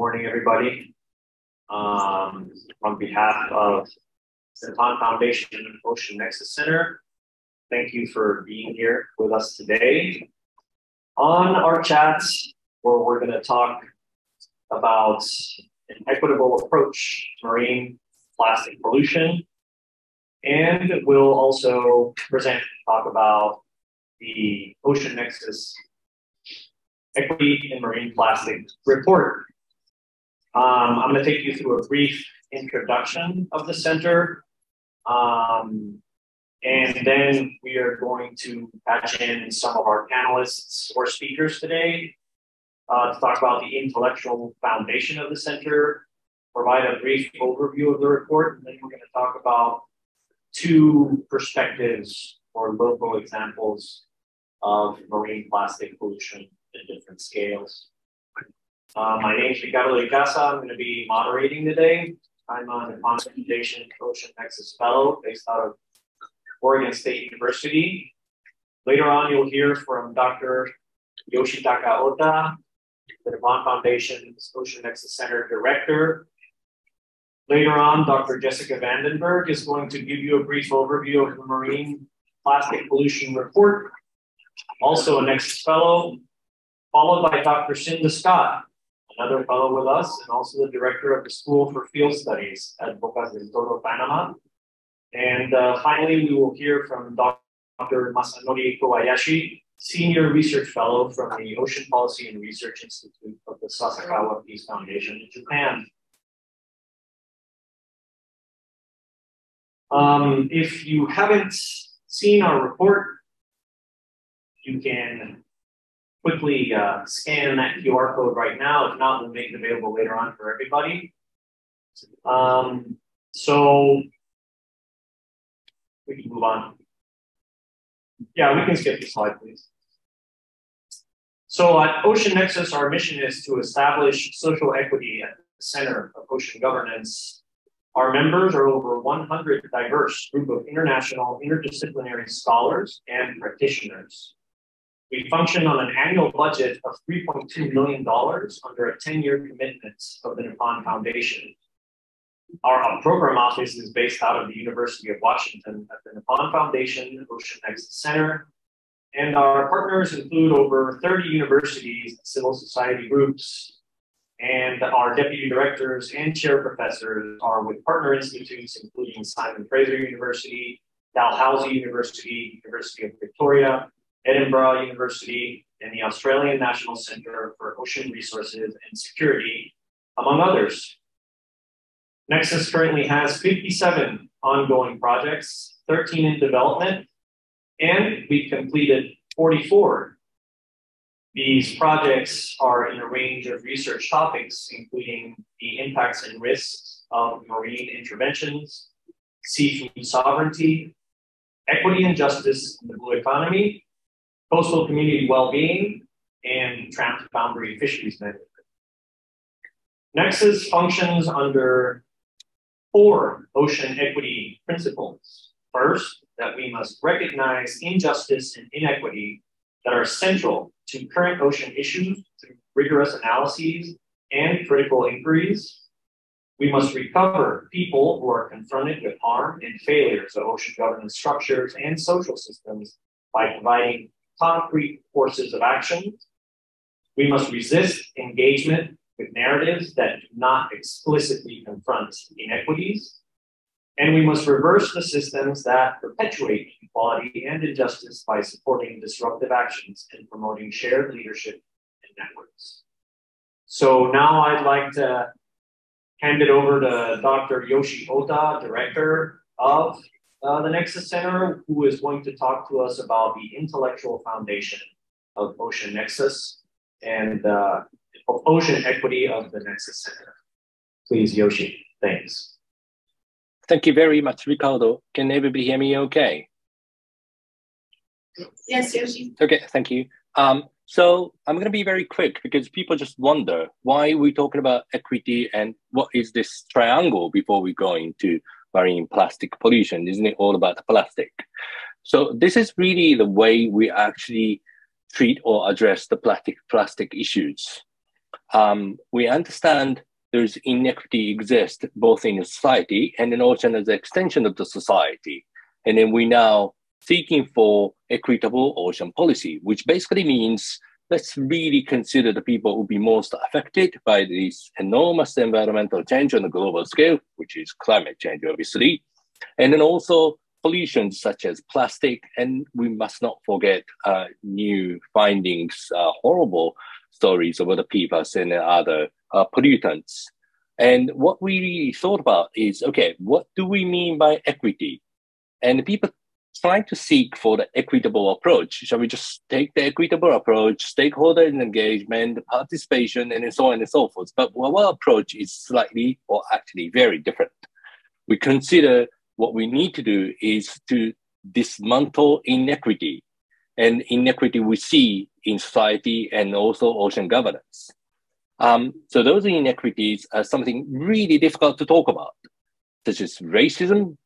morning, everybody. Um, on behalf of Nippon Foundation Ocean Nexus Center, thank you for being here with us today. On our chat, where we're going to talk about an equitable approach to marine plastic pollution. And we'll also present, talk about the Ocean Nexus Equity in Marine Plastic Report. Um, I'm going to take you through a brief introduction of the center. Um, and then we are going to patch in some of our panelists or speakers today uh, to talk about the intellectual foundation of the center, provide a brief overview of the report, and then we're going to talk about two perspectives or local examples of marine plastic pollution at different scales. Uh, my name is Ricardo Ycaza. I'm going to be moderating today. I'm on the Foundation Ocean Nexus Fellow based out of Oregon State University. Later on, you'll hear from Dr. Yoshitaka Ota, the Nippon Foundation's Ocean Nexus Center Director. Later on, Dr. Jessica Vandenberg is going to give you a brief overview of the Marine Plastic Pollution Report, also a Nexus Fellow, followed by Dr. Cinda Scott, another fellow with us, and also the director of the School for Field Studies at Bocas del Toro, Panama. And uh, finally, we will hear from Dr. Masanori Kobayashi, Senior Research Fellow from the Ocean Policy and Research Institute of the Sasakawa Peace Foundation in Japan. Um, if you haven't seen our report, you can quickly uh, scan that QR code right now. If not, we'll make it available later on for everybody. Um, so we can move on. Yeah, we can skip the slide, please. So at Ocean Nexus, our mission is to establish social equity at the center of ocean governance. Our members are over 100 diverse group of international interdisciplinary scholars and practitioners. We function on an annual budget of $3.2 million under a 10-year commitment of the Nippon Foundation. Our program office is based out of the University of Washington at the Nippon Foundation Ocean Nexus Center, and our partners include over 30 universities, civil society groups, and our deputy directors and chair professors are with partner institutes, including Simon Fraser University, Dalhousie University, University of Victoria, Edinburgh University, and the Australian National Centre for Ocean Resources and Security, among others. Nexus currently has 57 ongoing projects, 13 in development, and we've completed 44. These projects are in a range of research topics, including the impacts and risks of marine interventions, seafood sovereignty, equity and justice in the blue economy, coastal community well-being, and trapped transboundary fisheries management. Nexus functions under four ocean equity principles. First, that we must recognize injustice and inequity that are central to current ocean issues through rigorous analyses and critical inquiries. We must recover people who are confronted with harm and failures of ocean governance structures and social systems by providing concrete courses of action. We must resist engagement with narratives that do not explicitly confront inequities. And we must reverse the systems that perpetuate inequality and injustice by supporting disruptive actions and promoting shared leadership and networks. So now I'd like to hand it over to Dr. Yoshi Ota, Director of uh, the Nexus Center, who is going to talk to us about the intellectual foundation of Ocean Nexus and uh, ocean equity of the Nexus Center. Please, Yoshi. Thanks. Thank you very much, Ricardo. Can everybody hear me okay? Yes, Yoshi. Okay, thank you. Um, so I'm going to be very quick because people just wonder why we're talking about equity and what is this triangle before we go into marine plastic pollution. Isn't it all about the plastic? So this is really the way we actually treat or address the plastic plastic issues. um, we understand there's inequity exists both in society and in ocean as an extension of the society. And then we now seeking for equitable ocean policy, which basically means let's really consider the people who will be most affected by this enormous environmental change on a global scale, which is climate change, obviously. And then also pollution such as plastic. And we must not forget uh, new findings, uh, horrible stories about the PFAS and other uh, pollutants. And what we really thought about is, okay, what do we mean by equity? And people trying to seek for the equitable approach. Shall we just take the equitable approach, stakeholder engagement, participation, and so on and so forth? But our approach is slightly, or actually very different. We consider what we need to do is to dismantle inequity and inequity we see in society and also ocean governance. Um, so those inequities are something really difficult to talk about, such as racism,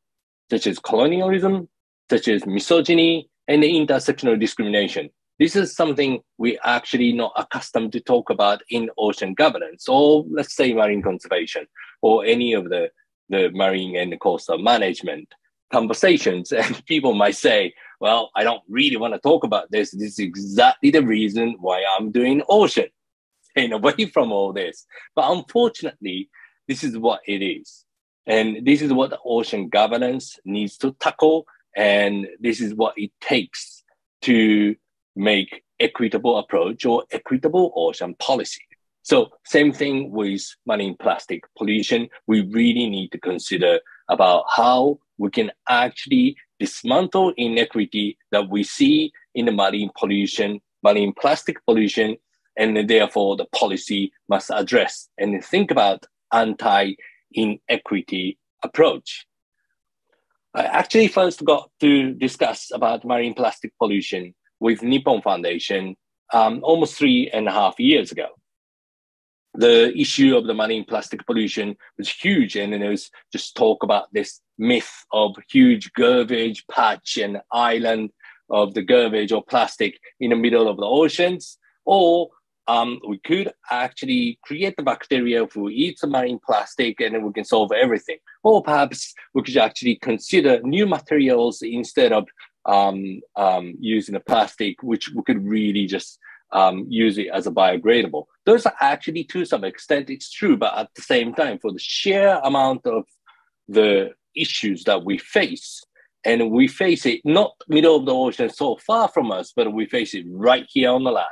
such as colonialism, such as misogyny and the intersectional discrimination. This is something we actually not accustomed to talk about in ocean governance or let's say marine conservation or any of the, the marine and coastal management conversations. And people might say, well, I don't really want to talk about this. This is exactly the reason why I'm doing ocean, staying away from all this. But unfortunately, this is what it is. And this is what ocean governance needs to tackle and this is what it takes to make equitable approach or equitable ocean policy. So same thing with marine plastic pollution. We really need to consider about how we can actually dismantle inequity that we see in the marine pollution, marine plastic pollution, and therefore the policy must address and think about anti-inequity approach. I actually first got to discuss about marine plastic pollution with Nippon Foundation um, almost three and a half years ago. The issue of the marine plastic pollution was huge, and there was just talk about this myth of huge garbage patch and island of the garbage or plastic in the middle of the oceans, or um, we could actually create the bacteria who eats the marine plastic and then we can solve everything. Or perhaps we could actually consider new materials instead of um, um, using the plastic, which we could really just um, use it as a biodegradable. Those are actually, to some extent, it's true, but at the same time, for the sheer amount of the issues that we face, and we face it not middle of the ocean so far from us, but we face it right here on the land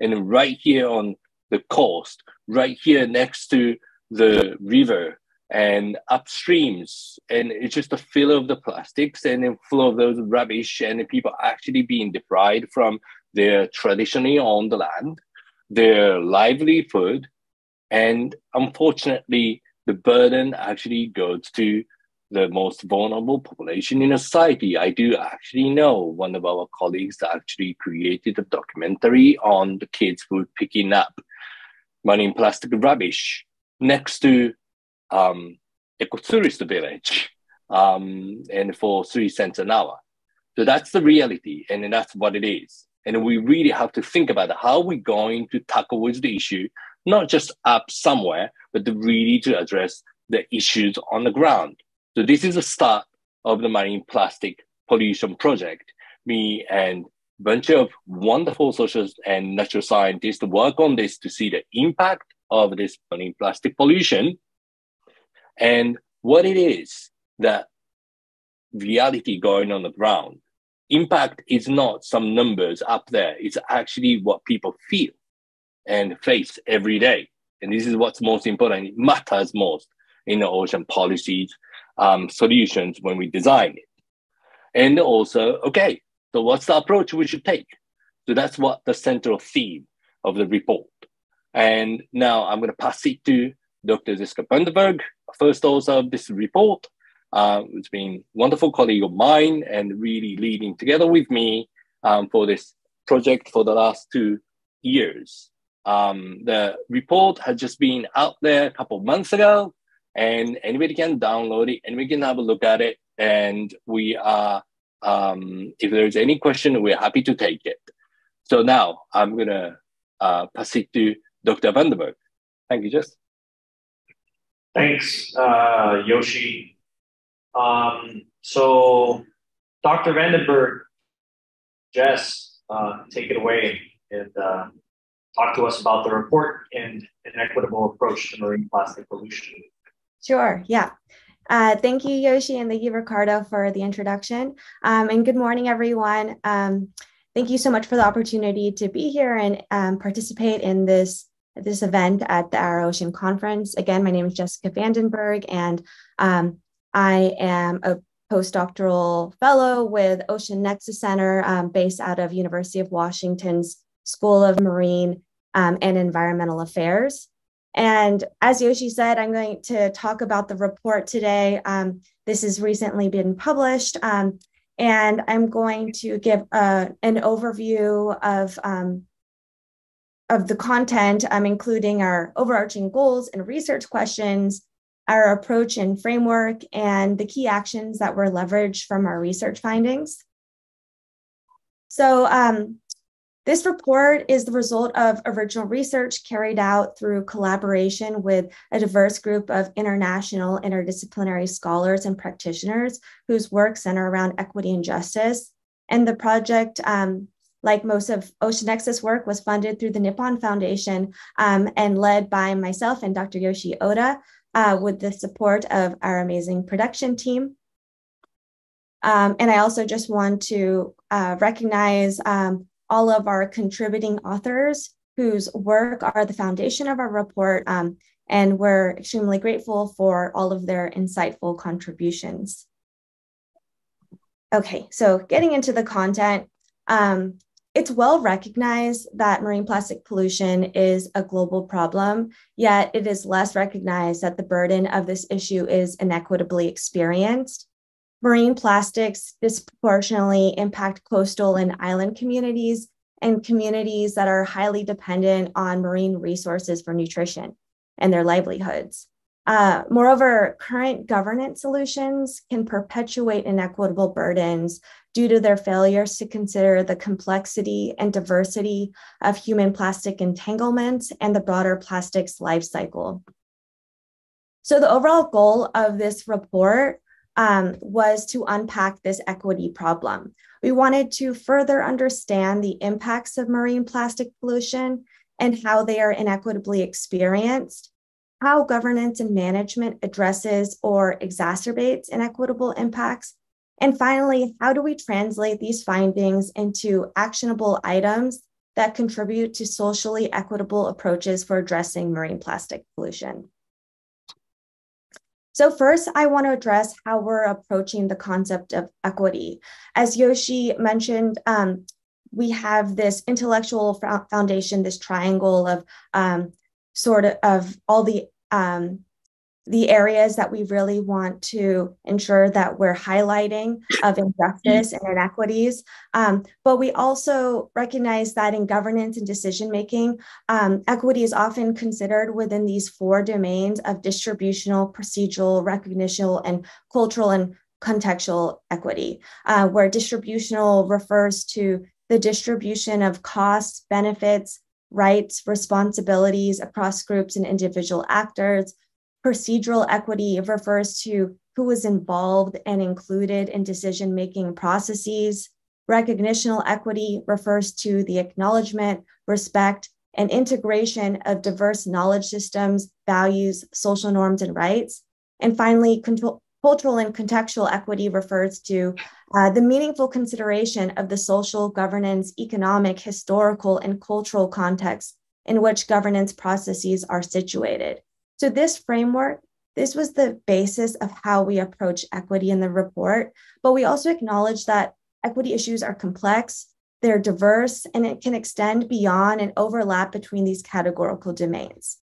and right here on the coast, right here next to the river and upstreams. And it's just a fill of the plastics and then full of those rubbish and people actually being deprived from their traditionally on the land, their livelihood. And unfortunately, the burden actually goes to the most vulnerable population in society. I do actually know one of our colleagues actually created a documentary on the kids who are picking up marine plastic rubbish next to um, tourist village um, and for three cents an hour. So that's the reality, and that's what it is. And we really have to think about how we're going to tackle with the issue, not just up somewhere, but really to address the issues on the ground. So this is the start of the marine plastic pollution project. Me and a bunch of wonderful social and natural scientists to work on this to see the impact of this marine plastic pollution and what it is that reality going on the ground. Impact is not some numbers up there. It's actually what people feel and face every day. And this is what's most important. It matters most in the ocean policies um, solutions when we design it. And also, okay, so what's the approach we should take? So that's what the central theme of the report. And now I'm going to pass it to Dr. Jessica Vandenberg, first author of this report. Uh, it's been wonderful colleague of mine and really leading together with me um, for this project for the last two years. Um, the report has just been out there a couple of months ago and anybody can download it and we can have a look at it. And we are, um, if there's any question, we're happy to take it. So now I'm gonna uh, pass it to Dr. Vandenberg. Thank you, Jess. Thanks, uh, Yoshi. Um, so, Dr. Vandenberg, Jess, uh, take it away and uh, talk to us about the report and an equitable approach to marine plastic pollution. Sure, yeah. Uh, thank you, Yoshi, and thank you, Ricardo, for the introduction. Um, and good morning, everyone. Um, thank you so much for the opportunity to be here and um, participate in this, this event at the Our Ocean Conference. Again, my name is Jessica Vandenberg, and um, I am a postdoctoral fellow with Ocean Nexus Center um, based out of University of Washington's School of Marine um, and Environmental Affairs. And as Yoshi said, I'm going to talk about the report today. Um, this has recently been published, um, and I'm going to give uh, an overview of, um, of the content, um, including our overarching goals and research questions, our approach and framework, and the key actions that were leveraged from our research findings. So um, this report is the result of original research carried out through collaboration with a diverse group of international interdisciplinary scholars and practitioners whose work center around equity and justice. And the project, um, like most of Ocean Nexus work, was funded through the Nippon Foundation um, and led by myself and Dr. Yoshi Ota uh, with the support of our amazing production team. Um, and I also just want to uh, recognize um, all of our contributing authors whose work are the foundation of our report. Um, and we're extremely grateful for all of their insightful contributions. Okay, so getting into the content, um, it's well recognized that marine plastic pollution is a global problem, yet it is less recognized that the burden of this issue is inequitably experienced marine plastics disproportionately impact coastal and island communities and communities that are highly dependent on marine resources for nutrition and their livelihoods. Uh, moreover, current governance solutions can perpetuate inequitable burdens due to their failures to consider the complexity and diversity of human plastic entanglements and the broader plastics life cycle. So, the overall goal of this report um, was to unpack this equity problem. We wanted to further understand the impacts of marine plastic pollution and how they are inequitably experienced, how governance and management addresses or exacerbates inequitable impacts, and finally, how do we translate these findings into actionable items that contribute to socially equitable approaches for addressing marine plastic pollution? So first, I want to address how we're approaching the concept of equity. As Yoshi mentioned, um, we have this intellectual foundation, this triangle of um, sort of, of all the um, the areas that we really want to ensure that we're highlighting of injustice and inequities. Um, but we also recognize that in governance and decision making, um, equity is often considered within these four domains of distributional, procedural, recognitional, and cultural and contextual equity, uh, where distributional refers to the distribution of costs, benefits, rights, responsibilities across groups and individual actors. Procedural equity refers to who is involved and included in decision making processes. Recognitional equity refers to the acknowledgement, respect, and integration of diverse knowledge systems, values, social norms, and rights. And finally, control, cultural and contextual equity refers to uh, the meaningful consideration of the social, governance, economic, historical, and cultural context in which governance processes are situated. So this framework, this was the basis of how we approach equity in the report, but we also acknowledge that equity issues are complex, they're diverse, and it can extend beyond and overlap between these categorical domains.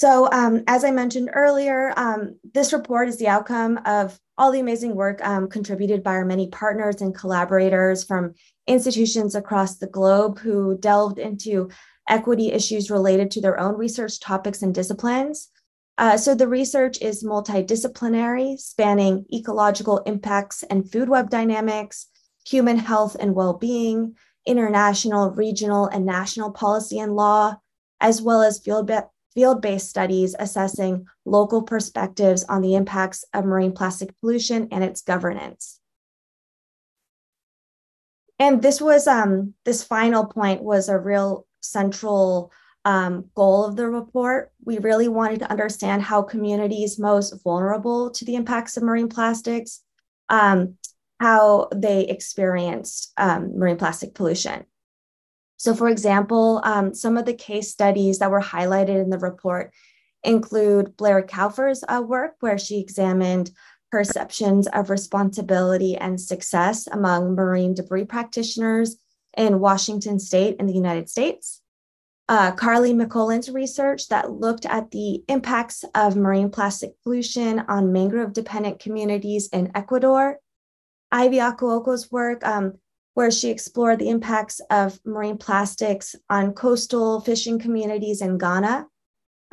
So, um, as I mentioned earlier, um, this report is the outcome of all the amazing work um, contributed by our many partners and collaborators from institutions across the globe who delved into equity issues related to their own research topics and disciplines. Uh, so the research is multidisciplinary, spanning ecological impacts and food web dynamics, human health and well being, international, regional, and national policy and law, as well as field field based studies assessing local perspectives on the impacts of marine plastic pollution and its governance. And this was um, this final point was a real central um, goal of the report. We really wanted to understand how communities most vulnerable to the impacts of marine plastics, um, how they experienced um, marine plastic pollution. So, for example, um, some of the case studies that were highlighted in the report include Blair Kaufer's uh, work, where she examined perceptions of responsibility and success among marine debris practitioners in Washington state in the United States. Uh, Carly McCullen's research that looked at the impacts of marine plastic pollution on mangrove dependent communities in Ecuador. Ivy Akuoko's work um, where she explored the impacts of marine plastics on coastal fishing communities in Ghana.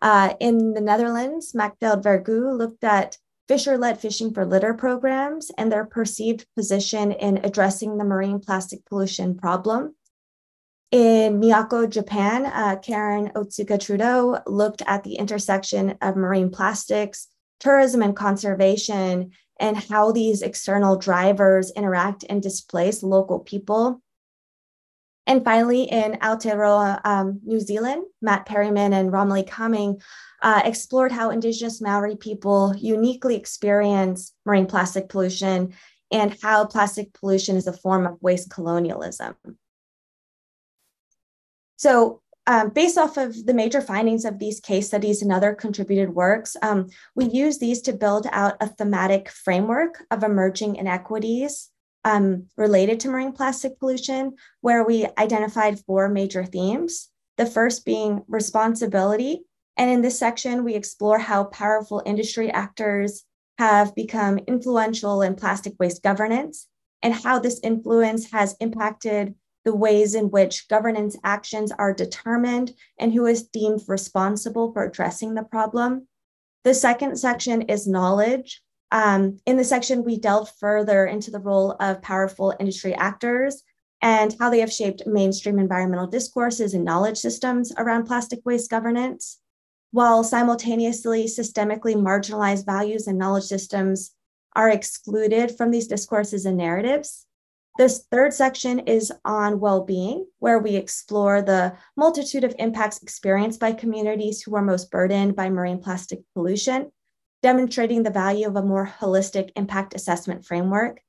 Uh, in the Netherlands, Machteld Vergouw looked at fisher led fishing for litter programs and their perceived position in addressing the marine plastic pollution problem. In Miyako, Japan, uh, Karen Otsuka Trudeau looked at the intersection of marine plastics, tourism, and conservation and how these external drivers interact and displace local people. And finally, in Aotearoa, um, New Zealand, Matt Perryman and Romilly Cumming uh, explored how Indigenous Maori people uniquely experience marine plastic pollution and how plastic pollution is a form of waste colonialism. So, um, based off of the major findings of these case studies and other contributed works, um, we use these to build out a thematic framework of emerging inequities um, related to marine plastic pollution, where we identified four major themes. The first being responsibility. And in this section, we explore how powerful industry actors have become influential in plastic waste governance and how this influence has impacted the ways in which governance actions are determined, and who is deemed responsible for addressing the problem. The second section is knowledge. Um, in the section, we delve further into the role of powerful industry actors and how they have shaped mainstream environmental discourses and knowledge systems around plastic waste governance, while simultaneously systemically marginalized values and knowledge systems are excluded from these discourses and narratives. This third section is on well being, where we explore the multitude of impacts experienced by communities who are most burdened by marine plastic pollution, demonstrating the value of a more holistic impact assessment framework.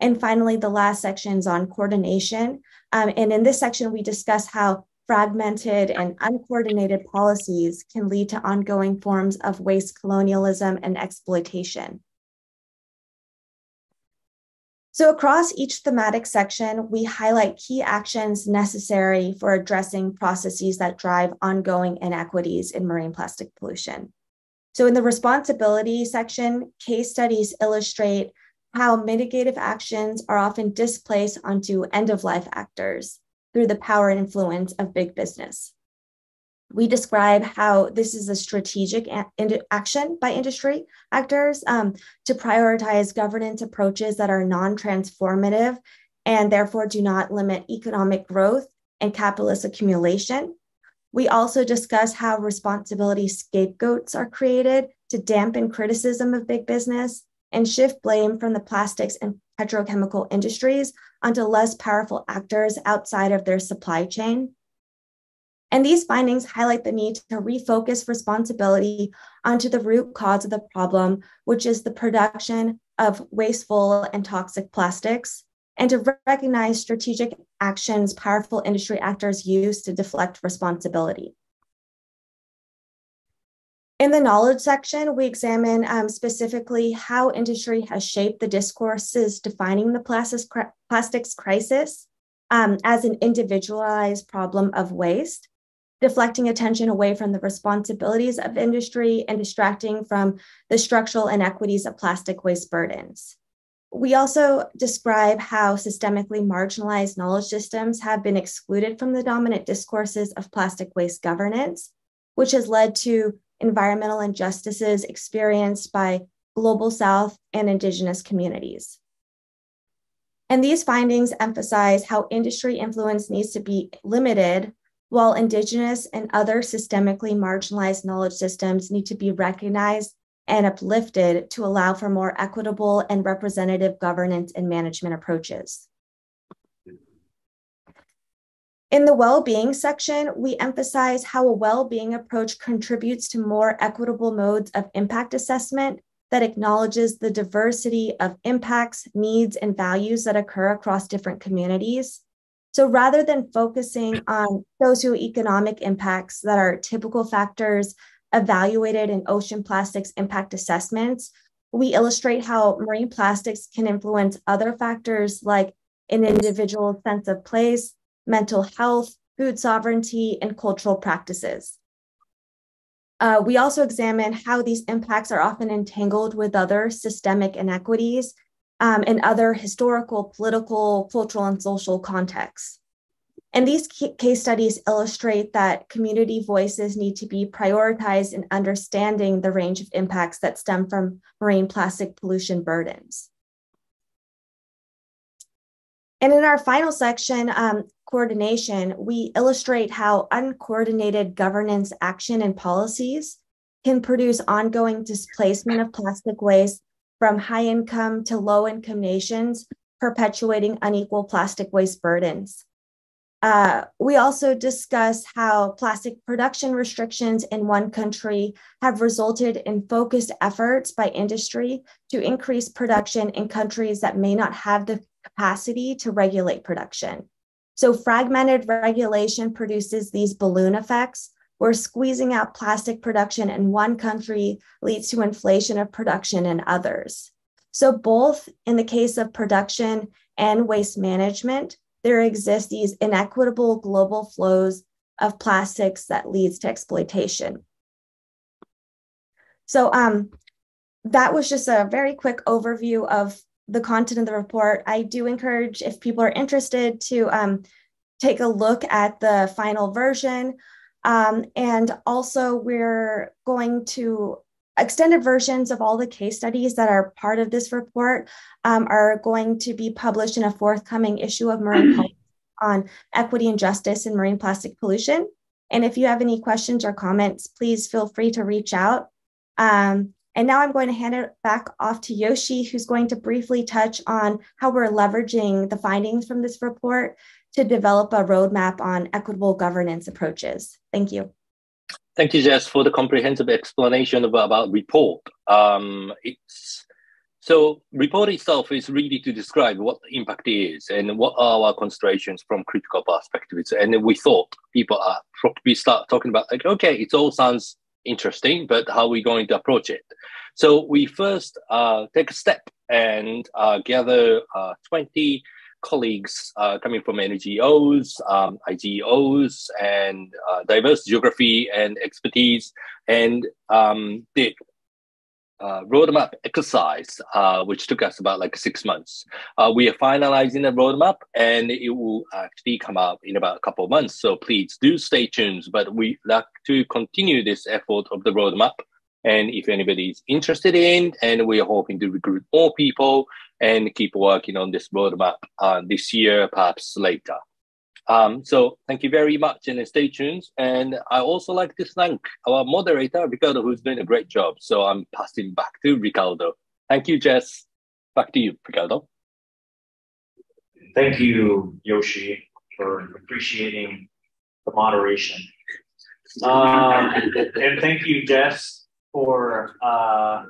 And finally, the last section is on coordination. Um, and in this section, we discuss how fragmented and uncoordinated policies can lead to ongoing forms of waste colonialism and exploitation. So, across each thematic section, we highlight key actions necessary for addressing processes that drive ongoing inequities in marine plastic pollution. So, in the responsibility section, case studies illustrate how mitigative actions are often displaced onto end of life actors through the power and influence of big business we describe how this is a strategic action by industry actors um, to prioritize governance approaches that are non transformative and therefore do not limit economic growth and capitalist accumulation. We also discuss how responsibility scapegoats are created to dampen criticism of big business and shift blame from the plastics and petrochemical industries onto less powerful actors outside of their supply chain. And these findings highlight the need to refocus responsibility onto the root cause of the problem, which is the production of wasteful and toxic plastics, and to recognize strategic actions powerful industry actors use to deflect responsibility. In the knowledge section, we examine um, specifically how industry has shaped the discourses defining the plastics, crisis um, as an individualized problem of waste deflecting attention away from the responsibilities of industry and distracting from the structural inequities of plastic waste burdens. We also describe how systemically marginalized knowledge systems have been excluded from the dominant discourses of plastic waste governance, which has led to environmental injustices experienced by global South and Indigenous communities. And these findings emphasize how industry influence needs to be limited while indigenous and other systemically marginalized knowledge systems need to be recognized and uplifted to allow for more equitable and representative governance and management approaches. In the well-being section, we emphasize how a well-being approach contributes to more equitable modes of impact assessment that acknowledges the diversity of impacts, needs, and values that occur across different communities. So rather than focusing on socioeconomic impacts that are typical factors evaluated in ocean plastics impact assessments, we illustrate how marine plastics can influence other factors like an individual's sense of place, mental health, food sovereignty, and cultural practices. Uh, we also examine how these impacts are often entangled with other systemic inequities um, other historical, political, cultural, and social contexts. And these case studies illustrate that community voices need to be prioritized in understanding the range of impacts that stem from marine plastic pollution burdens. And in our final section, um, coordination, we illustrate how uncoordinated governance action and policies can produce ongoing displacement of plastic waste from high income to low income nations, perpetuating unequal plastic waste burdens. Uh, we also discuss how plastic production restrictions in one country have resulted in focused efforts by industry to increase production in countries that may not have the capacity to regulate production. So, fragmented regulation produces these balloon effects where squeezing out plastic production in one country leads to inflation of production in others. So, both in the case of production and waste management, there exist these inequitable global flows of plastics that leads to exploitation. So, um, that was just a very quick overview of the content of the report. I do encourage, if people are interested, to um, take a look at the final version. Um, and also, we're going to extended versions of all the case studies that are part of this report um, are going to be published in a forthcoming issue of Marine Policy on equity and justice in marine plastic pollution. And if you have any questions or comments, please feel free to reach out. Um, and now I'm going to hand it back off to Yoshi, who's going to briefly touch on how we're leveraging the findings from this report to develop a roadmap on equitable governance approaches. Thank you. Thank you, Jess, for the comprehensive explanation about, about report. Um, it's so report itself is really to describe what the impact is and what are our considerations from critical perspectives. And we thought people are probably start talking about like, okay, it all sounds interesting, but how are we going to approach it? So we first uh, take a step and uh, gather uh, 20 colleagues uh, coming from NGOs, um, IGOs, and uh, diverse geography and expertise, and um, did uh, roadmap exercise, uh, which took us about like six months. Uh, we are finalizing the roadmap and it will actually come out in about a couple of months. So please do stay tuned. But we like to continue this effort of the roadmap. And if anybody is interested in, and we are hoping to recruit more people and keep working on this roadmap uh, this year, perhaps later. Um, so thank you very much and stay tuned. And I also like to thank our moderator, Ricardo, who's doing a great job. So I'm passing back to Ricardo. Thank you, Jess. Back to you, Ricardo. Thank you, Yoshi, for appreciating the moderation. Uh, and thank you, Jess, for uh,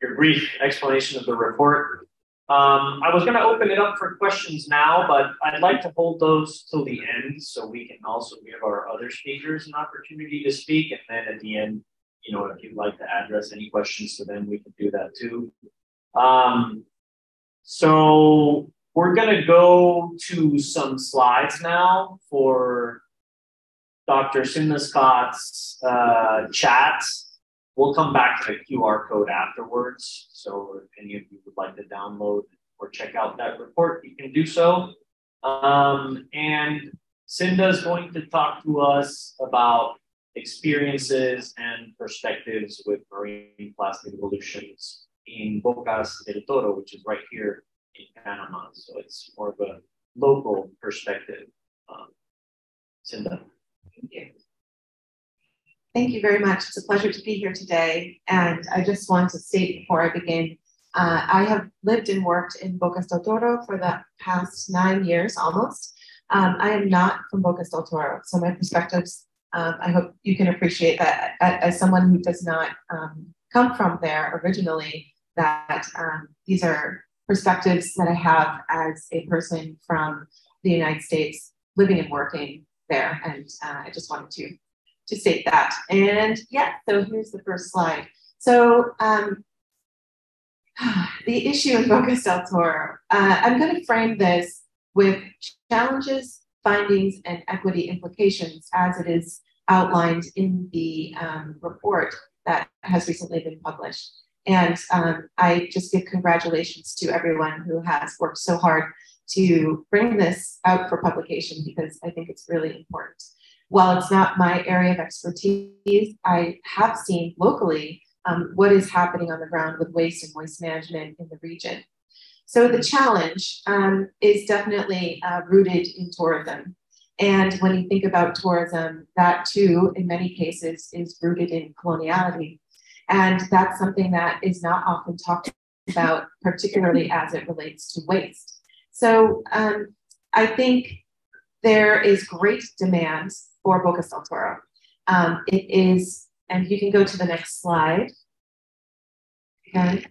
your brief explanation of the report. Um, I was going to open it up for questions now, but I'd like to hold those till the end so we can also give our other speakers an opportunity to speak. And then at the end, you know, if you'd like to address any questions to them, we can do that too. Um, so we're going to go to some slides now for Dr. Cinda Scott's uh, chat We'll come back to the QR code afterwards. So if any of you would like to download or check out that report, you can do so. Um, and Cinda is going to talk to us about experiences and perspectives with marine plastic pollutions in Bocas del Toro, which is right here in Panama. So it's more of a local perspective. Um, Cinda. Thank you. Thank you very much. It's a pleasure to be here today. And I just want to state before I begin, uh, I have lived and worked in Bocas del Toro for the past nine years almost. Um, I am not from Bocas del Toro, so my perspectives, um, I hope you can appreciate that as someone who does not um, come from there originally, that um, these are perspectives that I have as a person from the United States living and working there. And uh, I just wanted to, to state that. And yeah, so here's the first slide. So um, the issue in Bocas del Toro, uh, I'm going to frame this with challenges, findings, and equity implications as it is outlined in the um, report that has recently been published. And um, I just give congratulations to everyone who has worked so hard to bring this out for publication because I think it's really important. While it's not my area of expertise, I have seen locally um, what is happening on the ground with waste and waste management in the region. So the challenge um, is definitely uh, rooted in tourism. And when you think about tourism, that too, in many cases, is rooted in coloniality. And that's something that is not often talked about, particularly as it relates to waste. So um, I think there is great demand for Bocas del Toro. Um, it is, and you can go to the next slide. Okay.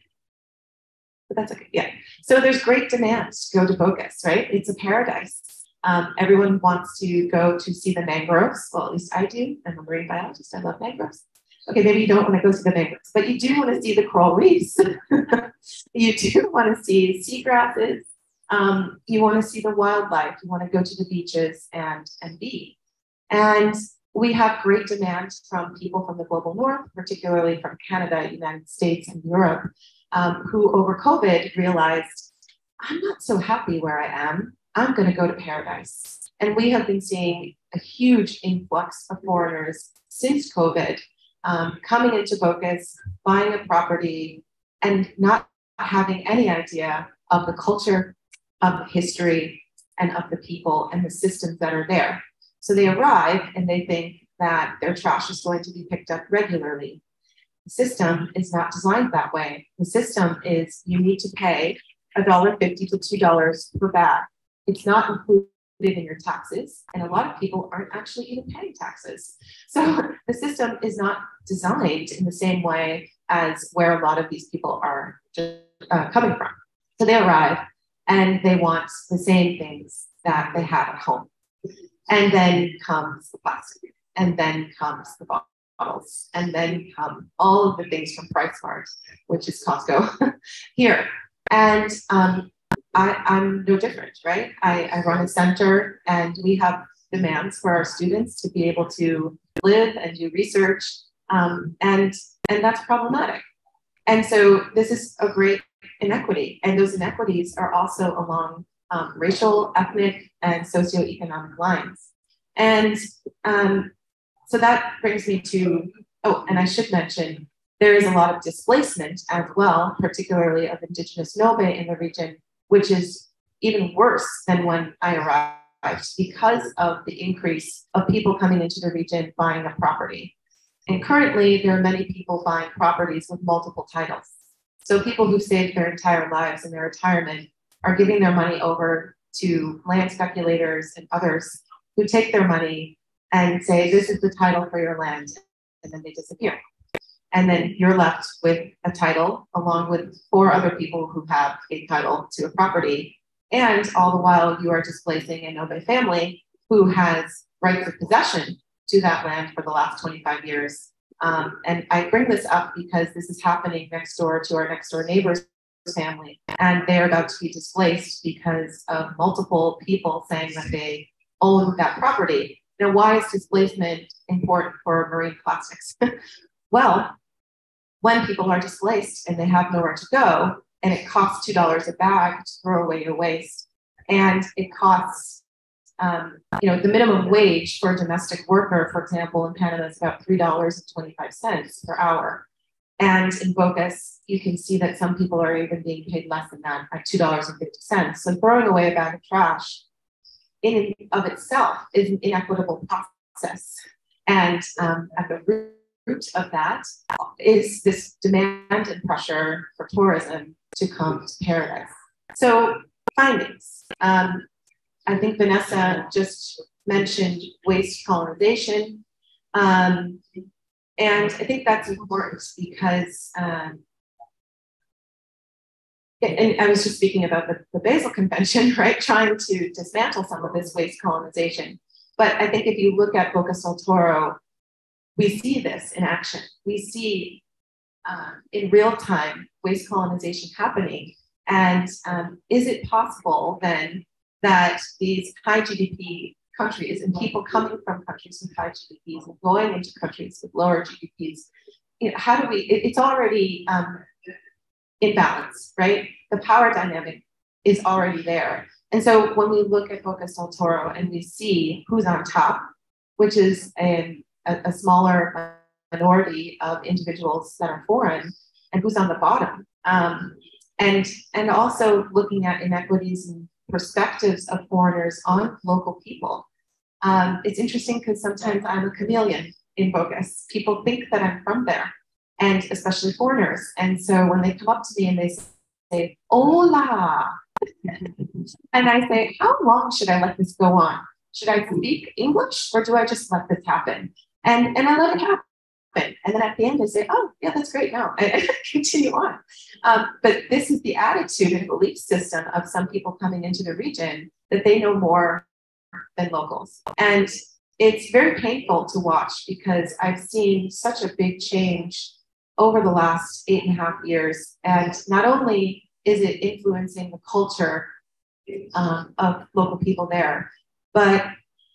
But that's okay. Yeah. So there's great demand to go to Bocas, right? It's a paradise. Um, everyone wants to go to see the mangroves. Well, at least I do. I'm a marine biologist. I love mangroves okay, maybe you don't want to go to the mangroves, but you do want to see the coral reefs. you do want to see seagrasses. Um, you want to see the wildlife. You want to go to the beaches and, and be. And we have great demand from people from the global north, particularly from Canada, United States, and Europe, um, who over COVID realized, I'm not so happy where I am. I'm going to go to paradise. And we have been seeing a huge influx of foreigners since COVID um, coming into Bocas, buying a property, and not having any idea of the culture, of the history, and of the people and the systems that are there. So they arrive and they think that their trash is going to be picked up regularly. The system is not designed that way. The system is you need to pay $1.50 to $2 per bag. It's not included in your taxes. And a lot of people aren't actually even paying taxes. So the system is not designed in the same way as where a lot of these people are just, uh, coming from. So they arrive and they want the same things that they have at home. And then comes the plastic, and then comes the bottles, and then come all of the things from PriceSmart, which is Costco here. And um, I, am no different, right? I, I run a center and we have demands for our students to be able to live and do research. Um, and, and that's problematic. And so this is a great inequity. And those inequities are also along um, racial, ethnic, and socioeconomic lines. And um, so that brings me to, oh, and I should mention, there is a lot of displacement as well, particularly of Indigenous Ngäbe in the region, which is even worse than when I arrived because of the increase of people coming into the region buying a property. And currently, there are many people buying properties with multiple titles. So people who saved their entire lives in their retirement are giving their money over to land speculators and others who take their money and say, This is the title for your land, and then they disappear. And then you're left with a title along with four other people who have a title to a property. And all the while, you are displacing an Ngäbe family who has rights of possession to that land for the last 25 years. Um, and I bring this up because this is happening next door to our next door neighbor's family. And they're about to be displaced because of multiple people saying that they own that property. Now, why is displacement important for marine plastics? well, when people are displaced and they have nowhere to go, and it costs $2 a bag to throw away your waste, and it costs um, you know, the minimum wage for a domestic worker, for example, in Panama is about $3.25 per hour. And in Bocas, you can see that some people are even being paid less than that at $2.50. So throwing away a bag of trash in and of itself is an inequitable process. And um, at the root of that is this demand and pressure for tourism to come to paradise. So findings. Um, I think Vanessa just mentioned waste colonization. Um, and I think that's important because, um, and I was just speaking about the, the Basel Convention, right? Trying to dismantle some of this waste colonization. But I think if you look at Boca del Toro, we see this in action. We see um, in real time waste colonization happening. And um, is it possible then that these high GDP countries and people coming from countries with high GDPs and going into countries with lower GDPs, you know, how do we, it, it's already um, in balance, right? The power dynamic is already there. And so when we look at Bocas del Toro and we see who's on top, which is a, a, a smaller minority of individuals that are foreign, and who's on the bottom, um, and and also looking at inequities and perspectives of foreigners on local people. Um, it's interesting because sometimes I'm a chameleon in Bocas. People think that I'm from there, and especially foreigners. And so when they come up to me and they say, Hola, and I say, How long should I let this go on? Should I speak English or do I just let this happen? And, and I let it happen. And then at the end, I say, oh, yeah, that's great. Now I, continue on. Um, but this is the attitude and belief system of some people coming into the region that they know more than locals. And it's very painful to watch because I've seen such a big change over the last eight and a half years. And not only is it influencing the culture um, of local people there, but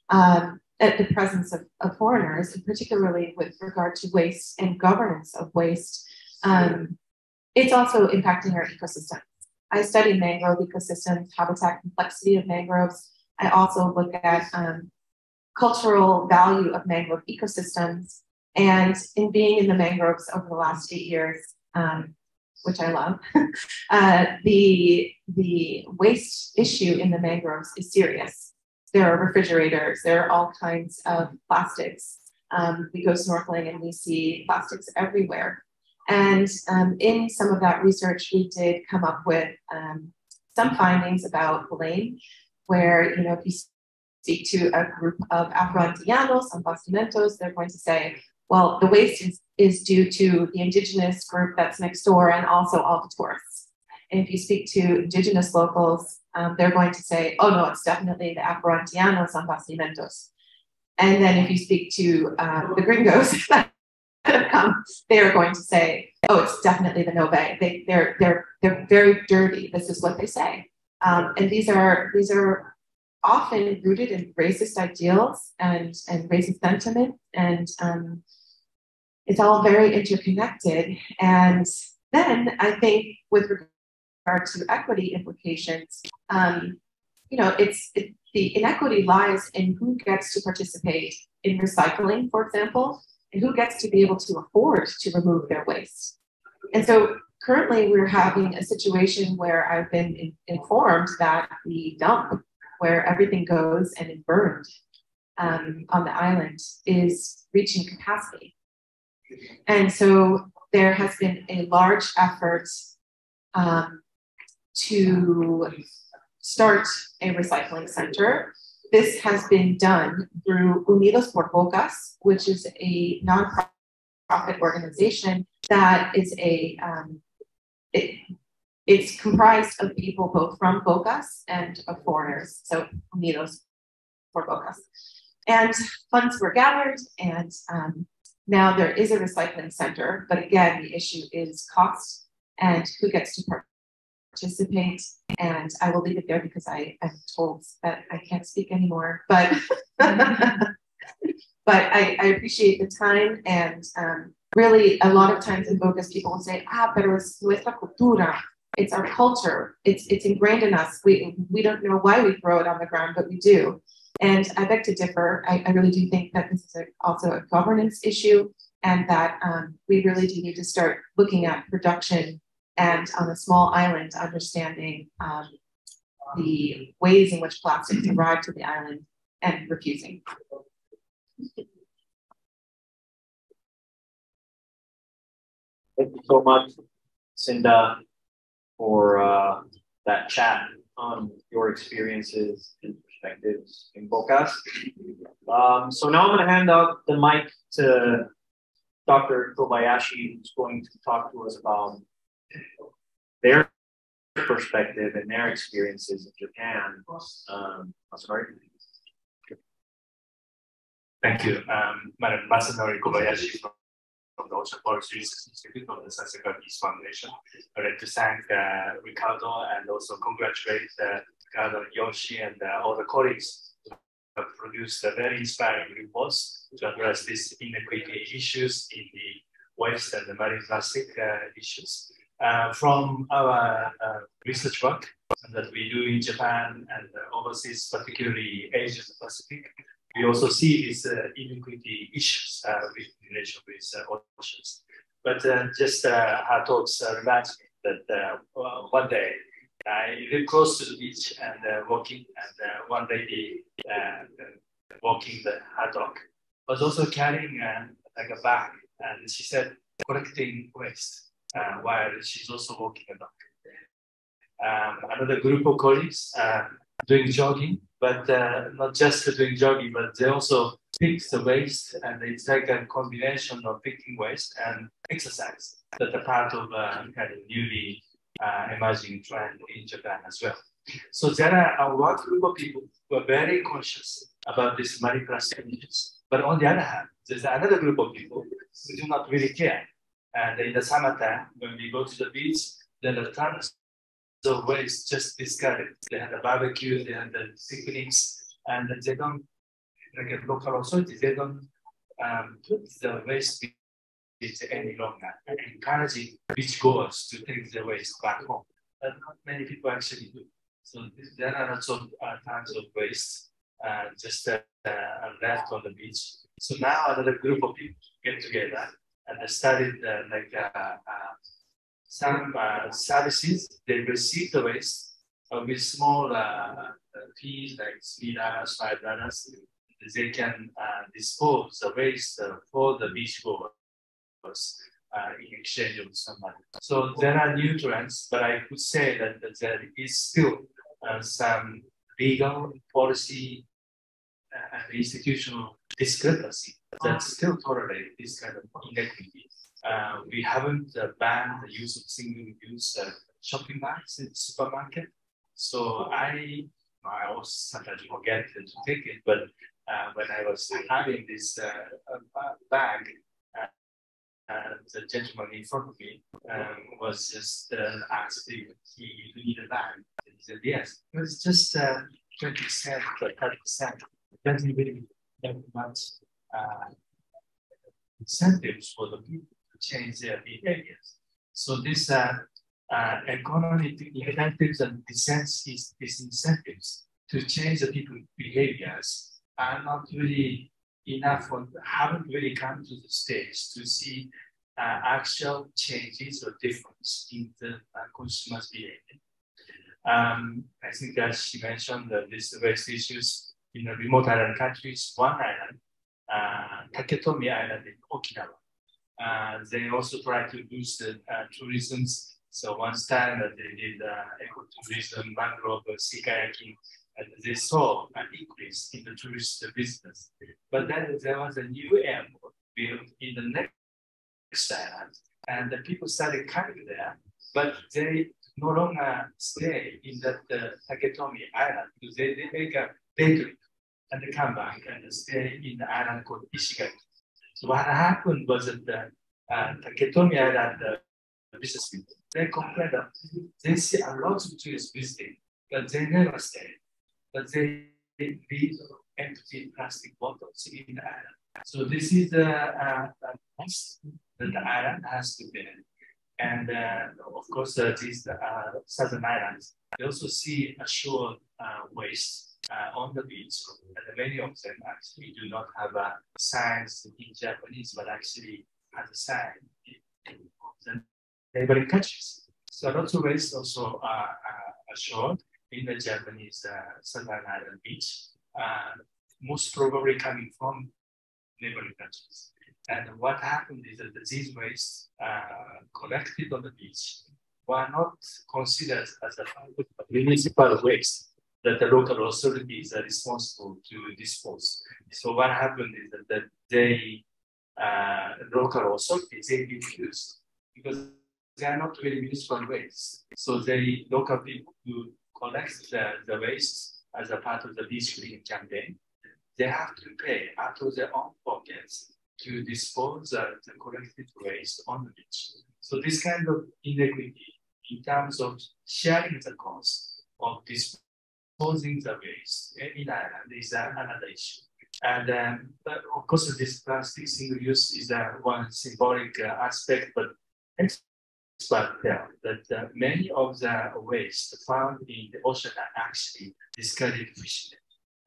um, at the presence of, of, foreigners, particularly with regard to waste and governance of waste, um, it's also impacting our ecosystems. I study mangrove ecosystems, habitat complexity of mangroves. I also look at um, cultural value of mangrove ecosystems. And in being in the mangroves over the last eight years, um, which I love, uh, the, the waste issue in the mangroves is serious. There are refrigerators, there are all kinds of plastics. Um, we go snorkeling and we see plastics everywhere. And um, in some of that research, we did come up with um, some findings about blame, where, you know, if you speak to a group of Afro-Antillanos, some Bastimentos, they're going to say, well, the waste is, is due to the indigenous group that's next door and also all the tourists. And if you speak to indigenous locals, um, they're going to say, oh no, it's definitely the Afro-Antillanos and Bastimentos. And then if you speak to um, the gringos that have come, they are going to say, oh, it's definitely the Ngäbe. They, they're, they're, they're very dirty. This is what they say. Um, and these are, these are often rooted in racist ideals and, and racist sentiment and um, it's all very interconnected. And then I think with regard to equity implications, um, you know, it's it, the inequity lies in who gets to participate in recycling, for example, and who gets to be able to afford to remove their waste. And so currently we're having a situation where I've been in, informed that the dump where everything goes and is burned um, on the island is reaching capacity. And so there has been a large effort um, to start a recycling center. This has been done through Unidos por Bocas, which is a nonprofit organization that is a um, it, it's comprised of people both from Bocas and of foreigners, so Unidos por Bocas. And funds were gathered, and um, now there is a recycling center, but again, the issue is cost and who gets to participate. And I will leave it there because I am told that I can't speak anymore. But but I, I, appreciate the time and um, really a lot of times in Bocas people will say, ah, pero es nuestra cultura. It's our culture. It's it's ingrained in us. We we don't know why we throw it on the ground, but we do. And I beg to differ. I, I really do think that this is a, also a governance issue. and that um, we really do need to start looking at production and on a small island, understanding um, the ways in which plastics arrive to the island and refusing. Thank you so much, Cinda, for uh, that chat on your experiences and perspectives in Bocas. Um, so now I'm going to hand out the mic to Dr. Kobayashi, who's going to talk to us about their perspective and their experiences in Japan. Um, sorry. Thank you. Um, Madam Masanori Kobayashi from, from the Ocean Forest Research Institute of the Sasakawa Peace Foundation. I'd like to thank uh, Ricardo and also congratulate uh, Ricardo Yoshi and uh, all the colleagues who have produced a very inspiring reports to address these inequity issues in the waste and the marine plastic uh, issues. Uh, from our uh, research work that we do in Japan and overseas, particularly Asia Pacific, we also see these uh, inequity issues uh, with relation with uh, oceans. But uh, just uh, her talks reminds me that one day I live close to the beach and walking, and one lady walking the dog was also carrying like a bag, and she said collecting waste while she's also walking a dog. Um, another group of colleagues doing jogging but uh, not just doing jogging, but they also pick the waste, and it's like a combination of picking waste and exercise that are part of uh, kind of newly uh, emerging trend in Japan as well. So there are a one group of people who are very conscious about this marine plastic issues. But on the other hand, there's another group of people who do not really care. And in the summertime, when we go to the beach, there are tons the waste just discarded. They had a barbecue, they had the picnics, and they don't, like a local authority, they don't um, put the waste beach any longer, encouraging beachgoers to take the waste back home. But not many people actually do. So there are lots of uh, tons of waste uh, just uh, left on the beach. So now another group of people get together and started uh, like uh, uh, some uh, services, they receive the waste uh, with small uh, fees like three dollars, five dollars. They can uh, dispose the waste uh, for the beach goers uh, in exchange of some money. So there are new trends, but I could say that, that there is still some legal policy and institutional discrepancy that still tolerate this kind of inequity uh, we haven't uh, banned the use of single-use uh, shopping bags in supermarket. So I, I also sometimes forget to take it, but uh, when I was having this uh, bag, the gentleman in front of me um, was just asked if he need a bag. And he said yes. It was just 20 cents 30 cents. It doesn't really have much incentives for the people to change their behaviors. So this uh, uh, economic incentives and disincentives to change the people's behaviors are not really enough or haven't really come to the stage to see uh, actual changes or difference in the uh, consumer's behavior. Um, I think as she mentioned, that this waste issues in the remote island countries, one island, uh, Taketomi Island in Okinawa, uh, they also try to boost the uh, tourism. So one time that they did uh, ecotourism, mangrove, sea kayaking, and they saw an increase in the tourist business. But then there was a new airport built in the next island, and the people started coming there, but they no longer stay in that uh, Taketomi island because they, they make a trip and they come back and stay in the island called Ishigaki. So what happened was that the, uh, Taketomi Island uh, business people, they complained that they see a lot of tourists visiting, but they never stay. But they leave empty plastic bottles in the island. So this is the uh, cost that the island has to bear. And uh, of course, uh, these uh, southern islands, they also see ashore uh, waste uh, on the beach, and many of them actually do not have a signs in Japanese, but actually sign in the neighboring countries. So lots of waste also are, are shown in the Japanese uh, Southern Island beach, uh, most probably coming from neighboring countries. And what happened is that these waste uh, collected on the beach were not considered as a municipal waste that the local authorities are responsible to dispose. So what happened is that, that they, uh, local authorities, they refused because they are not very municipal waste. So they, local people who collect the, the waste as a part of the beach cleaning campaign, they have to pay out of their own pockets to dispose of the collected waste on the beach. So this kind of inequity in terms of sharing the cost of disposing disposing the waste in Ireland is another issue. And um, of course, this plastic single use is uh, one symbolic uh, aspect, but experts tell that uh, many of the waste found in the ocean are actually discarded fishing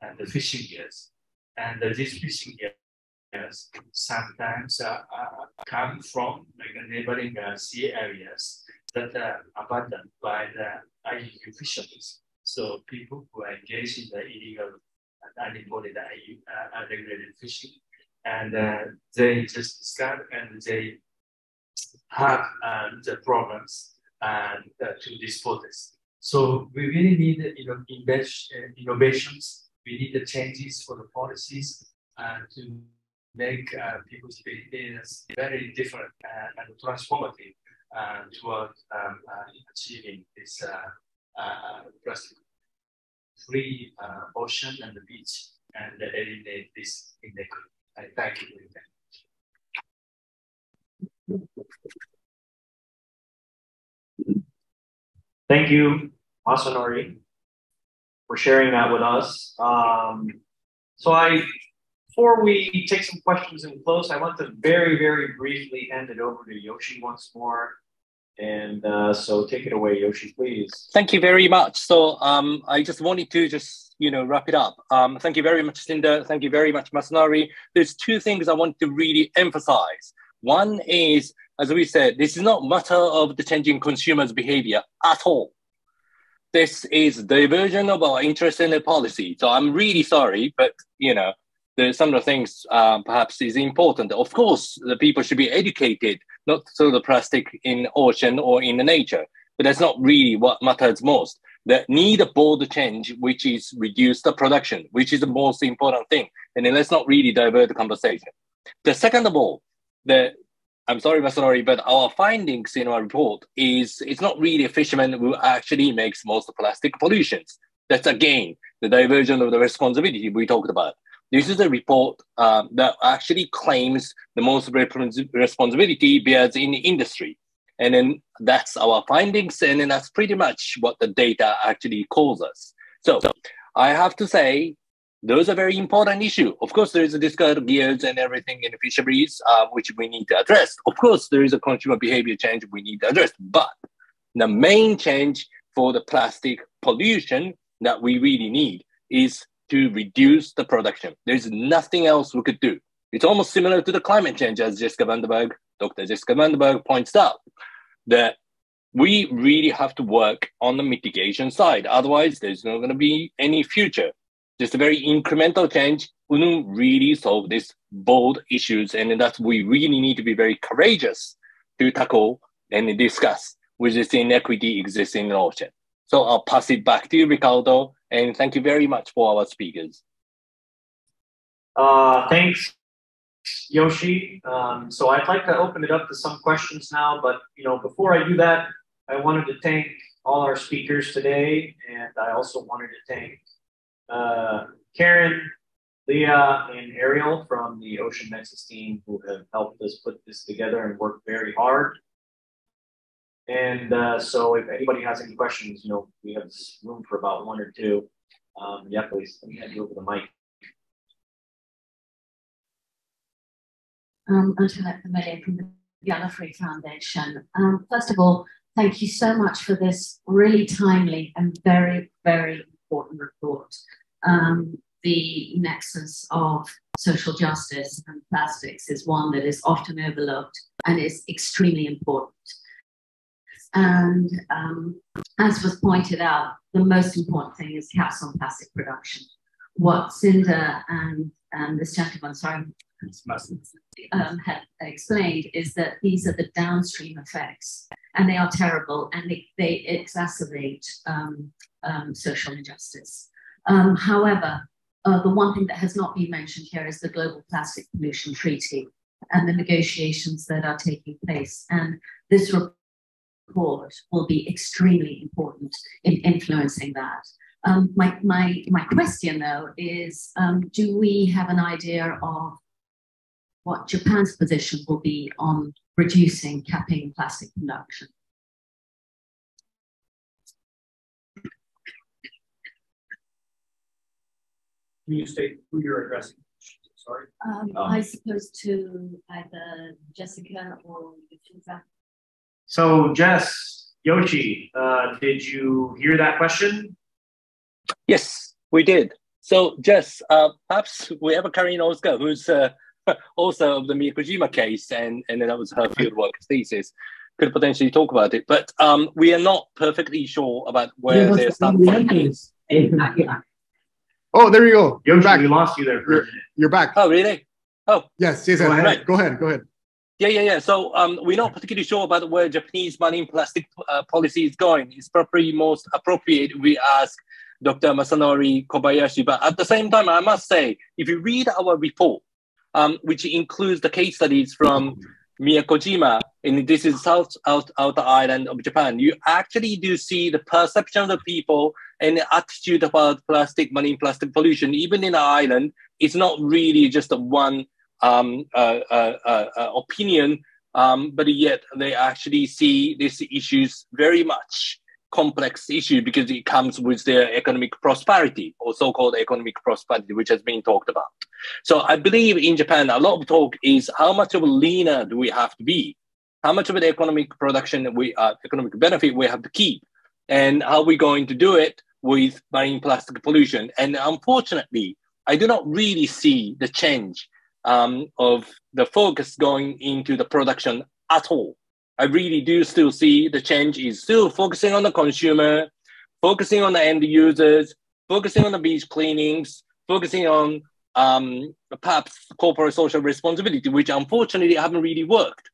and the fishing gears. And these fishing gears sometimes uh, uh, come from like neighboring uh, sea areas that are abandoned by the IUU fisheries. So people who are engaged in the illegal and unreported uh, unregulated fishing, and uh, they just discover and they have uh, the problems and uh, to dispose this. So we really need you know, uh, innovations. We need the changes for the policies to make people's experience very different and transformative toward um, achieving this uh, free uh, ocean and the beach and eliminate this inequity. I thank you very much. Thank you, Masanori, for sharing that with us. Um, so I, before we take some questions and close, I want to very, very briefly hand it over to Yoshi once more and uh, so take it away, Yoshi, please. Thank you very much. So um, I just wanted to just, you know, wrap it up. Um, thank you very much, Cinda. Thank you very much, Masanori. There's two things I want to really emphasize. One is, as we said, this is not matter of the changing consumers' behavior at all. This is diversion of our interest in the policy. So I'm really sorry, but, you know, some of the things uh, perhaps is important. Of course, the people should be educated not throw the plastic in ocean or in the nature. But that's not really what matters most. That need a bold change, which is reduce the production, which is the most important thing. And then let's not really divert the conversation. The second of all, the I'm sorry, Masanori, but our findings in our report is it's not really a fisherman who actually makes most plastic pollutions. That's again the diversion of the responsibility we talked about. This is a report uh, that actually claims the most responsibility bears in the industry. And then that's our findings. And then that's pretty much what the data actually calls us. So I have to say, those are very important issue. Of course, there is a discard gears and everything in the fisheries, uh, which we need to address. Of course, there is a consumer behavior change we need to address. But the main change for the plastic pollution that we really need is to reduce the production. There's nothing else we could do. It's almost similar to the climate change, as Jessica Vandenberg, Dr. Jessica Vandenberg points out, that we really have to work on the mitigation side. Otherwise, there's not going to be any future. Just a very incremental change wouldn't really solve these bold issues. And that's we really need to be very courageous to tackle and discuss with this inequity existing in the ocean. So I'll pass it back to you, Ricardo, and thank you very much for our speakers. Uh, thanks, Yoshi. Um, so I'd like to open it up to some questions now, but you know, before I do that, I wanted to thank all our speakers today, and I also wanted to thank uh, Karen, Leah, and Ariel from the Ocean Nexus team who have helped us put this together and worked very hard. And uh, so if anybody has any questions, you know, we have room for about one or two. Um, yeah, please, let me hand you over the mic. Um, Antoinette Vermilye from the Gallifrey Free Foundation. Um, first of all, thank you so much for this really timely and very, very important report. um, the nexus of social justice and plastics is one that is often overlooked and is extremely important. And um, as was pointed out, the most important thing is caps on plastic production. What Cinda and, and this gentleman, sorry, um, had explained is that these are the downstream effects, and they are terrible, and they, they exacerbate um, um, social injustice. Um, however, uh, the one thing that has not been mentioned here is the Global Plastic Pollution Treaty and the negotiations that are taking place. And this report will be extremely important in influencing that. Um, my, my, my question, though, is um, do we have an idea of what Japan's position will be on reducing capping plastic production? Can you state who you're addressing? Sorry. Um, um, I suppose to either Jessica or Yoshiza. So, Jess, Yoshi, uh, did you hear that question? Yes, we did. So, Jess, uh, perhaps we have a Karina Oscar who's uh, also of the Miyakojima case, and, and that was her fieldwork thesis, could potentially talk about it. But um, we are not perfectly sure about where their standpoint is. Oh, there you go. You're back. We lost you there you're, you're back. Oh, really? Oh. Yes, yes, go ahead. Go ahead. Go ahead. Yeah, yeah, yeah. So um, we're not particularly sure about where Japanese marine plastic uh, policy is going. It's probably most appropriate we ask Dr. Masanori Kobayashi. But at the same time, I must say, if you read our report, um, which includes the case studies from Miyakojima, and this is South out, outer island of Japan, you actually do see the perception of the people and the attitude about plastic, marine plastic pollution, even in the island, it's not really just a one um, uh, uh, uh, opinion, um, but yet they actually see these issues very much complex issue because it comes with their economic prosperity or so-called economic prosperity, which has been talked about. So I believe in Japan, a lot of talk is how much of a leaner do we have to be? How much of an economic production we uh, economic benefit we have to keep, and how are we going to do it with marine plastic pollution? And unfortunately, I do not really see the change um, of the focus going into the production at all. I really do still see the change is still focusing on the consumer, focusing on the end users, focusing on the beach cleanings, focusing on um, perhaps corporate social responsibility, which unfortunately haven't really worked.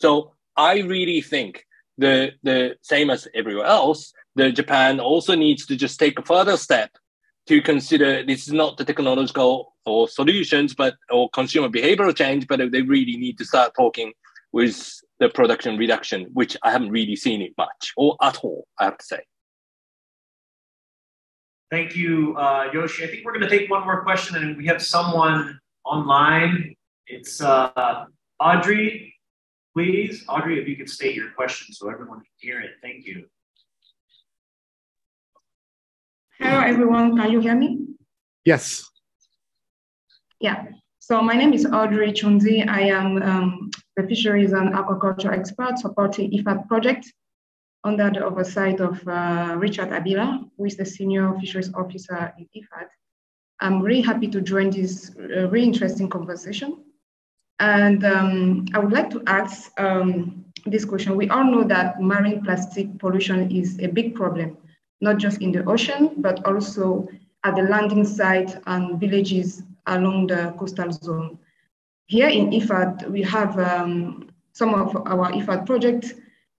So I really think the the same as everywhere else, the Japan also needs to just take a further step to consider this is not the technological or solutions, but or consumer behavioral change, but they really need to start talking with the production reduction, which I haven't really seen it much or at all, I have to say. Thank you, uh, Yoshi. I think we're going to take one more question, and we have someone online. It's uh, Audrey. Please, Audrey, if you could state your question so everyone can hear it. Thank you. Hello, everyone. Can you hear me? Yes. Yeah. So my name is Audrey Chunzi. I am um, the fisheries and aquaculture expert supporting IFAD project under the oversight of uh, Richard Abila, who is the senior fisheries officer in IFAD. I'm really happy to join this uh, really interesting conversation. And um, I would like to ask um, this question. We all know that marine plastic pollution is a big problem, not just in the ocean, but also at the landing site and villages along the coastal zone. Here in IFAD, we have um, some of our IFAD projects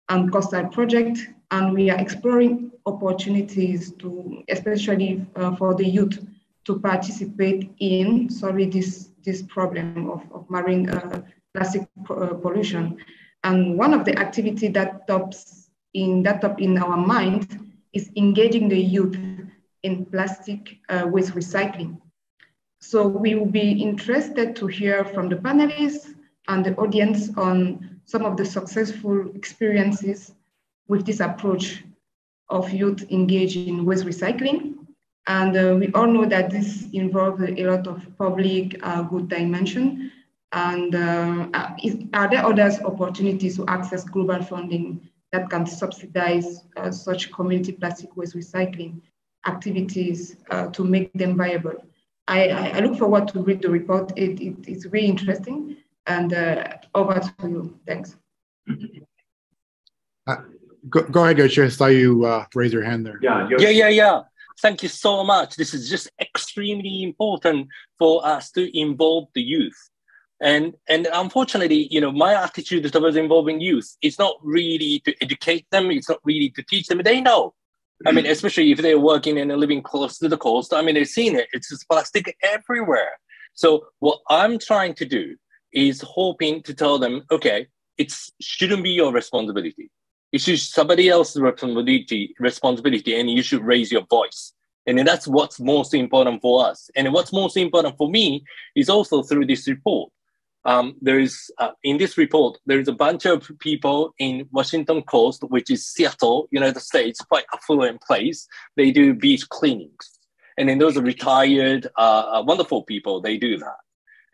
and coastal project, and we are exploring opportunities to, especially uh, for the youth, to participate in sorry this this problem of, of marine uh, plastic uh, pollution. And one of the activity that tops in that top in our mind is engaging the youth in plastic uh, waste recycling. So we will be interested to hear from the panelists and the audience on some of the successful experiences with this approach of youth engaged in waste recycling. And uh, we all know that this involves a lot of public uh, good dimension. And uh, uh is, are there other opportunities to access global funding that can subsidize uh, such community plastic waste recycling? activities uh, to make them viable. I, I, look forward to read the report. It, it, it's really interesting. And uh, over to you. Thanks. Uh, go, go ahead, Yoshi. I saw you uh, raise your hand there. Yeah, yeah, yeah, yeah. Thank you so much. This is just extremely important for us to involve the youth. And and unfortunately, you know, my attitude towards involving youth is not really to educate them. It's not really to teach them. They know. I mean, mm-hmm. especially if they're working and living close to the coast. I mean, they've seen it. It's just plastic everywhere. So what I'm trying to do is hoping to tell them, okay, it shouldn't be your responsibility. It should somebody else's responsibility, responsibility, and you should raise your voice. And that's what's most important for us. And what's most important for me is also through this report um, there is uh, in this report there is a bunch of people in Washington Coast, which is Seattle, United States, quite affluent place. They do beach cleanings, and then those are retired, uh, uh, wonderful people. They do that,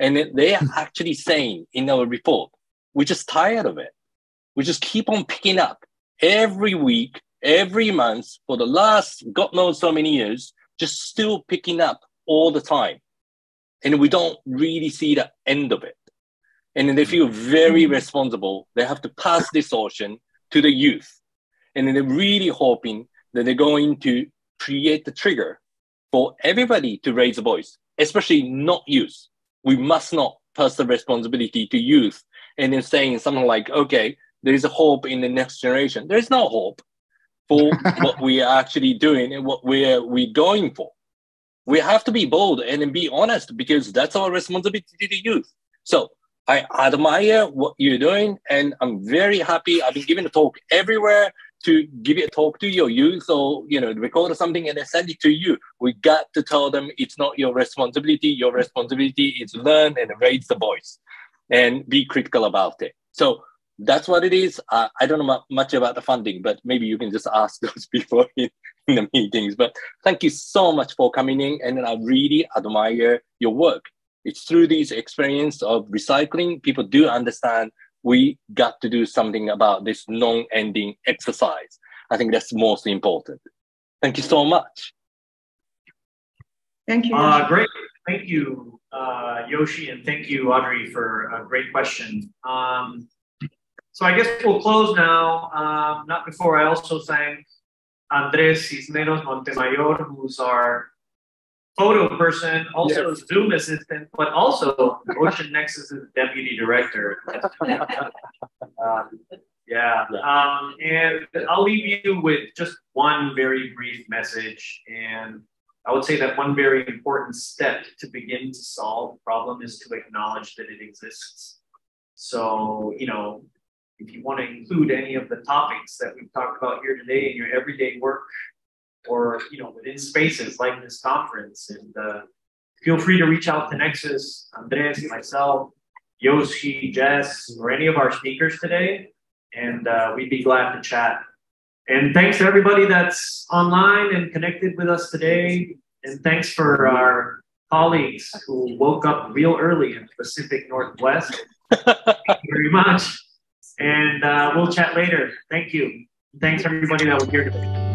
and they are actually saying in our report, we're just tired of it. We just keep on picking up every week, every month for the last God knows so many years, just still picking up all the time, and we don't really see the end of it and then they feel very mm-hmm. responsible. They have to pass this ocean to the youth. And they're really hoping that they're going to create the trigger for everybody to raise a voice, especially not youth. We must not pass the responsibility to youth and then saying something like, okay, there is a hope in the next generation. There is no hope for what we are actually doing and what we're we going for. We have to be bold and be honest because that's our responsibility to the youth. So I admire what you're doing, and I'm very happy. I've been giving a talk everywhere to give a talk to your youth or you know record something and then send it to you. We got to tell them it's not your responsibility. Your responsibility is learn and raise the voice and be critical about it. So that's what it is. Uh, I don't know much about the funding, but maybe you can just ask those people in, in the meetings. But thank you so much for coming in, and I really admire your work it's through these experience of recycling, people do understand we got to do something about this non-ending exercise. I think that's most important. Thank you so much. Thank you. Uh, great. Thank you, uh, Yoshi, and thank you, Audrey, for a great question. Um, so I guess we'll close now. Um, not before I also thank Andres Cisneros Montemayor, who's our photo person, also yes. Zoom assistant, but also Ocean Nexus's deputy director. um, yeah. Um, and I'll leave you with just one very brief message. And I would say that one very important step to begin to solve the problem is to acknowledge that it exists. So, you know, if you want to include any of the topics that we've talked about here today in your everyday work, or you know within spaces like this conference. And uh, feel free to reach out to Nexus, Andres, myself, Yoshi, Jess, or any of our speakers today, and uh, we'd be glad to chat. And thanks to everybody that's online and connected with us today. And thanks for our colleagues who woke up real early in the Pacific Northwest. Thank you very much. And uh, we'll chat later. Thank you. Thanks everybody that was here today.